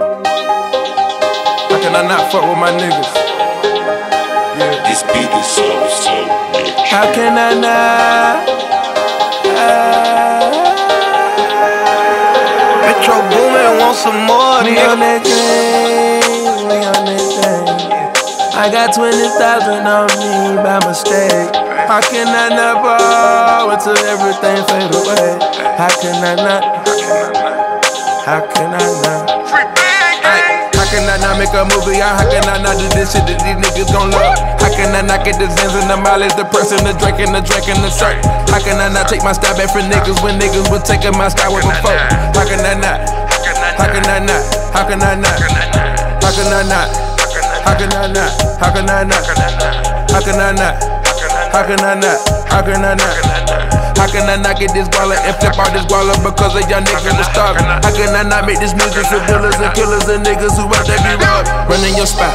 How can I not fuck with my niggas? Yeah. This beat is so, so rich. How can I not? Ah. Metro Boomin want some more, We nigga. on that thing, we on that thing. I got 20,000 on me by mistake. How can I not ball until everything fade away? How can I not? How can I not? Can I not make a movie? How can I not do this shit that these niggas gon' love? How can I not get the Xans and the mollies, the percs, the drink and the drink and the shirt? How can I not take my style back for niggas when niggas was taking my style with before? How can I not? How can I not? How can I not? How can I not? How can I not? How can I not? How can I not? How can I not? How can I not? How can I not get this guala and flip out this guala because of y'all niggas was starving? How can I not make this music for dealers and killers and niggas who out there be robbed? Running your spot,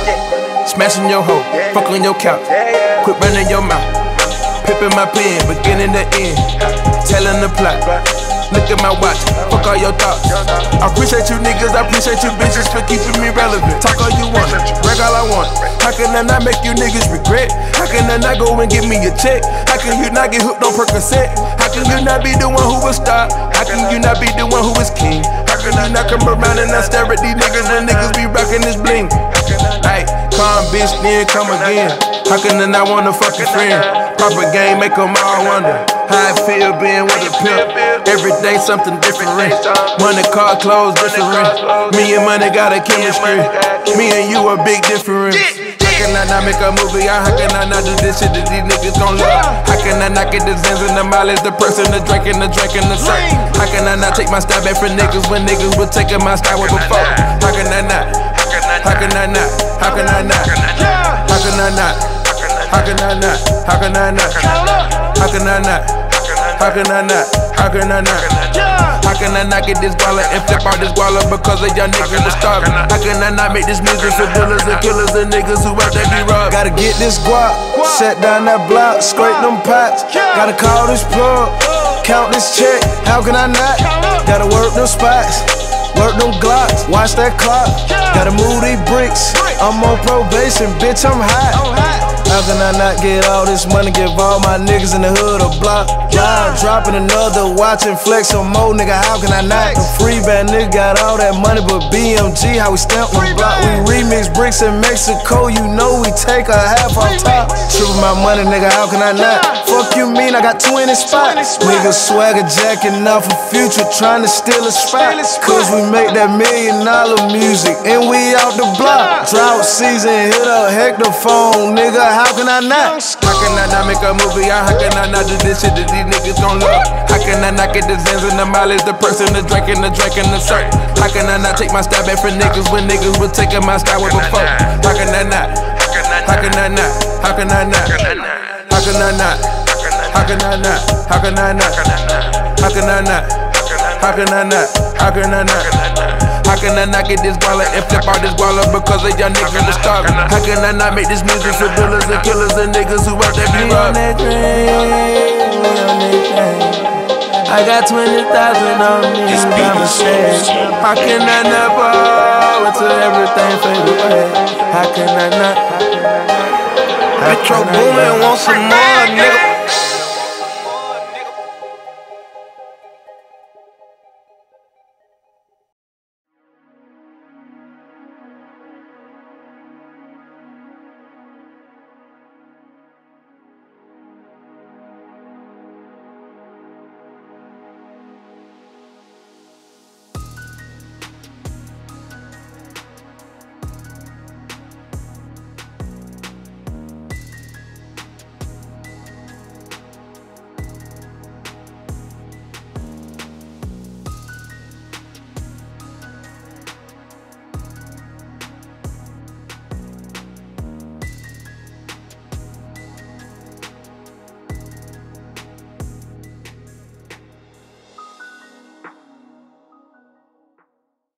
smashing your hoe, fuck on your couch, quit running your mouth, pipping my pen, beginning to end, telling the plot. Look at my watch, fuck all your thoughts. I appreciate you niggas, I appreciate you bitches for keeping me relevant. Talk all you want, brag all I want. How can I not make you niggas regret? How can I not go and give me a check? How can you not get hooked on Percocet? How can you not be the one who was star? How can you not be the one who is king? How can you not come around and I stare at these niggas and niggas be rocking this bling? Hey, come bitch, then come again. How can I not want a fucking friend? Proper game, make them all wonder how I feel being with a pimp. Every day something different. Money, car, clothes different. Me and money got a chemistry. Me and you a big difference. How can I not make a movie? How can I not do this shit that these niggas gon' love? How can I not get the Xans and the mollies, the percs, the drink and the drink and the shirt? How can I not take my style back for niggas when niggas was taking my style with before? How can I not? How can I not? How can I not? How can I not? How can I not? How can I not? How can I not? How can I not? How can I not? How can I not get this guala and flip out this guala because of y'all niggas was starving? How can I not make this music for dealers and killers and niggas who out there be robbed? Gotta get this guap, shut down that block, scrape them pots. Gotta call this plug, count this check. How can I not? Gotta work them spots, work them glocks, watch that clock. Gotta move. I'm on probation, bitch, I'm hot. How can I not get all this money? Give all my niggas in the hood a block. Drive, dropping another, watching flex on more, nigga. How can I not? The Freeband nigga got all that money, but BMG, how we stamp the block. We remix bricks in Mexico, you know we take a half off top. Triple my money, nigga, how can I not? Fuck you mean, I got 20 spots. Niggas swagger jacking off a future, trying to steal a spot. Cause we make that million dollar music, and we out the block. Drought season, hit a hectophone, nigga, how can I not? How can I not make a movie? How can I not do this shit that these niggas gon' love? How can I not get the Xans and the mollies, the percs, the drink and the drink and the shirt? How can I not take my style back for niggas when niggas was taking my style with before? How can I not? How can I not? How can I not? How can I not? How can I not? How can I not? How can I not? How can I not? How can I not? How can I not get this guala and flip out this guala because of y'all niggas was starving? How can I not make this music for dealers and killers and niggas who out there be robbed? I got 20,000 on me This by beat is so, How can I not ball until everything fade away? How can I not? Metro can I Boomin not? want some more, nigga.